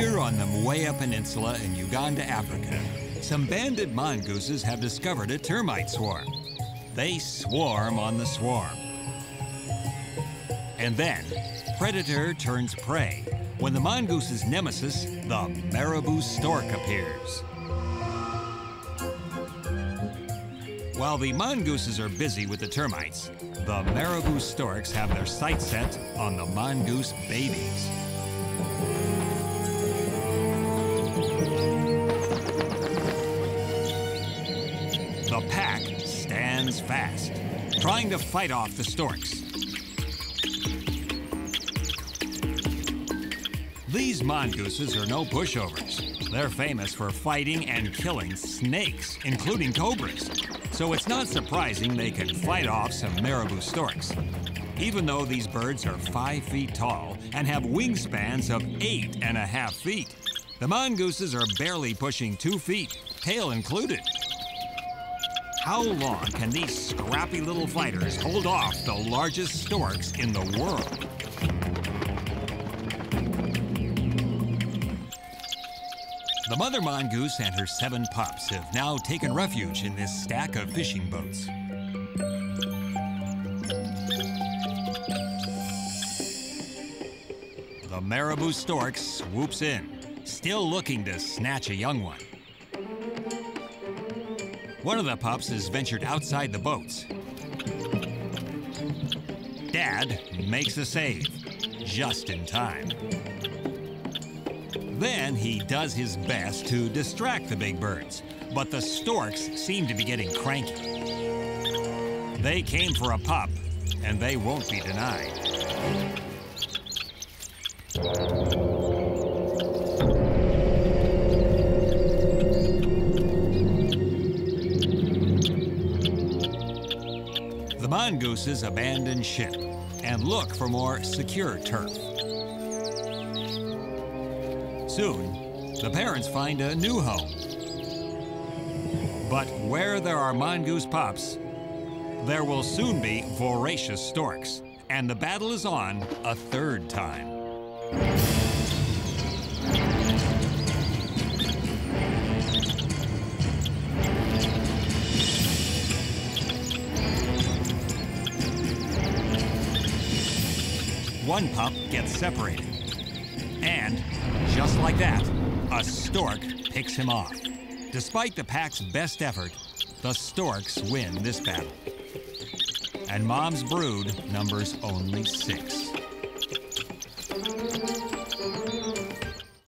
Here on the Mweya Peninsula in Uganda, Africa, some banded mongooses have discovered a termite swarm. They swarm on the swarm. And then, predator turns prey when the mongoose's nemesis, the marabou stork, appears. While the mongooses are busy with the termites, the marabou storks have their sights set on the mongoose babies. The pack stands fast, trying to fight off the storks. These mongooses are no pushovers. They're famous for fighting and killing snakes, including cobras. So it's not surprising they can fight off some marabou storks. Even though these birds are five feet tall and have wingspans of eight and a half feet, the mongooses are barely pushing two feet, tail included. How long can these scrappy little fighters hold off the largest storks in the world? The mother mongoose and her seven pups have now taken refuge in this stack of fishing boats. The marabou stork swoops in, still looking to snatch a young one. One of the pups has ventured outside the boats. Dad makes a save, just in time. Then he does his best to distract the big birds, but the storks seem to be getting cranky. They came for a pup, and they won't be denied. Mongooses abandon ship and look for more secure turf. Soon, the parents find a new home. But where there are mongoose pups, there will soon be voracious storks, and the battle is on a third time. One pup gets separated. And, just like that, a stork picks him off. Despite the pack's best effort, the storks win this battle. And mom's brood numbers only six.